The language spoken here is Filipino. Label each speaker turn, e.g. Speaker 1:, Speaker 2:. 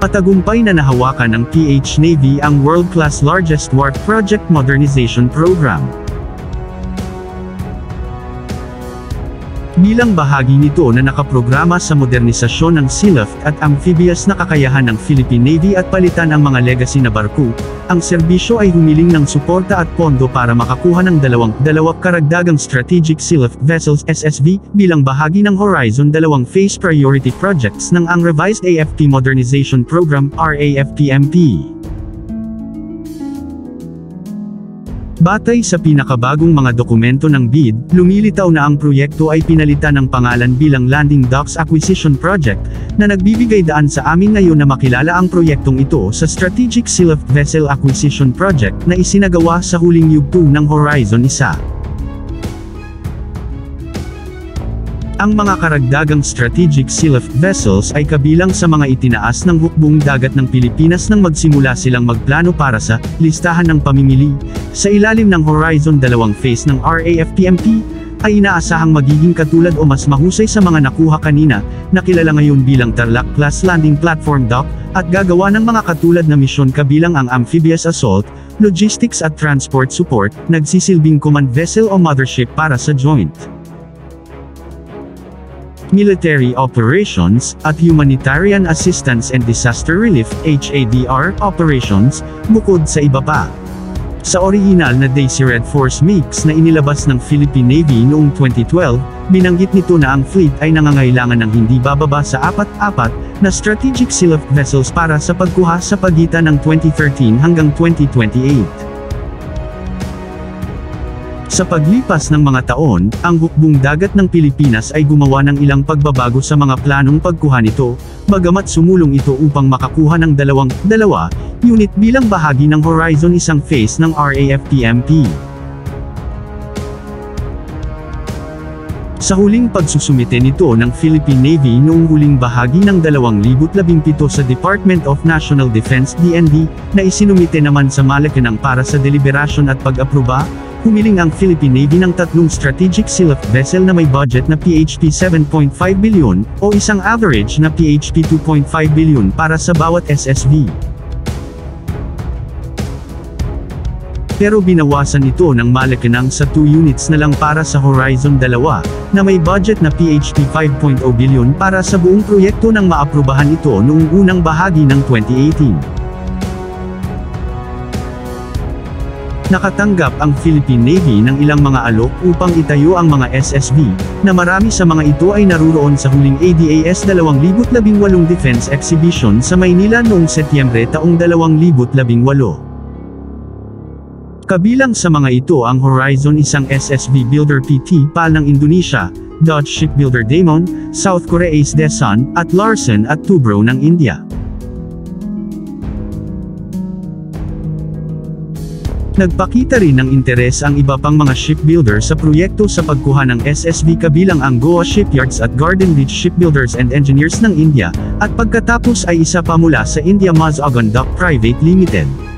Speaker 1: Patagumpay na nahawakan ng PH Navy ang world-class largest wharf project modernization program. Bilang bahagi nito na nakaprograma sa modernisasyon ng sealift at amphibious na kakayahan ng Philippine Navy at palitan ang mga legacy na barko, ang serbisyo ay humiling ng suporta at pondo para makakuha ng dalawang dalawang karagdagang strategic sealift vessels SSV bilang bahagi ng Horizon dalawang phase priority projects ng ang revised AFP Modernization Program RAFPMP. Batay sa pinakabagong mga dokumento ng BID, lumilitaw na ang proyekto ay pinalitan ng pangalan bilang Landing Docks Acquisition Project, na nagbibigay daan sa amin ngayon na makilala ang proyektong ito sa Strategic Sealift Vessel Acquisition Project na isinagawa sa huling yugto ng Horizon 1. Ang mga karagdagang strategic sealift vessels ay kabilang sa mga itinaas ng hukbong dagat ng Pilipinas nang magsimula silang magplano para sa listahan ng pamimili. Sa ilalim ng Horizon 2 phase ng RAFPMP, ay inaasahang magiging katulad o mas mahusay sa mga nakuha kanina, na kilala ngayon bilang Tarlac Class Landing Platform Dock, at gagawa ng mga katulad na misyon kabilang ang amphibious assault, logistics at transport support, nagsisilbing command vessel o mothership para sa joint military operations, at humanitarian assistance and disaster relief HADR operations, bukod sa iba pa. Sa original na Daisy Red Force Mix na inilabas ng Philippine Navy noong 2012, binanggit nito na ang fleet ay nangangailangan ng hindi bababa sa apat-apat na strategic sealift vessels para sa pagkuha sa pagitan ng 2013 hanggang 2028. Sa paglipas ng mga taon, ang hukbong dagat ng Pilipinas ay gumawa ng ilang pagbabago sa mga planong pagkuha nito, bagamat sumulong ito upang makakuha ng dalawang, dalawa, unit bilang bahagi ng Horizon isang phase ng RAFPMP. Sa huling pagsusumite nito ng Philippine Navy noong huling bahagi ng 2017 sa Department of National Defense DND, na isinumite naman sa Malacanang para sa deliberasyon at pag-aproba, Humiling ang Philippine Navy ng tatlong strategic sealift vessel na may budget na PHP 7.5 billion, o isang average na PHP 2.5 billion para sa bawat SSV. Pero binawasan ito ng Malacanang sa 2 units na lang para sa Horizon 2, na may budget na PHP 5.0 billion para sa buong proyekto nang maaprubahan ito noong unang bahagi ng 2018. Nakatanggap ang Philippine Navy ng ilang mga alok upang itayo ang mga SSV, na marami sa mga ito ay naruroon sa huling ADAS 2018 Defense Exhibition sa Maynila noong Setyembre taong 2018. Kabilang sa mga ito ang Horizon isang SSV builder PT PAL ng Indonesia, Dodge Shipbuilder Damon, South Korea's Desan, at Larsen at Tubro ng India. Nagpakita rin ng interes ang iba pang mga shipbuilder sa proyekto sa pagkuha ng SSV kabilang ang Goa Shipyards at Garden Reach Shipbuilders and Engineers ng India, at pagkatapos ay isa pa mula sa India Mazagon Dock Private Limited.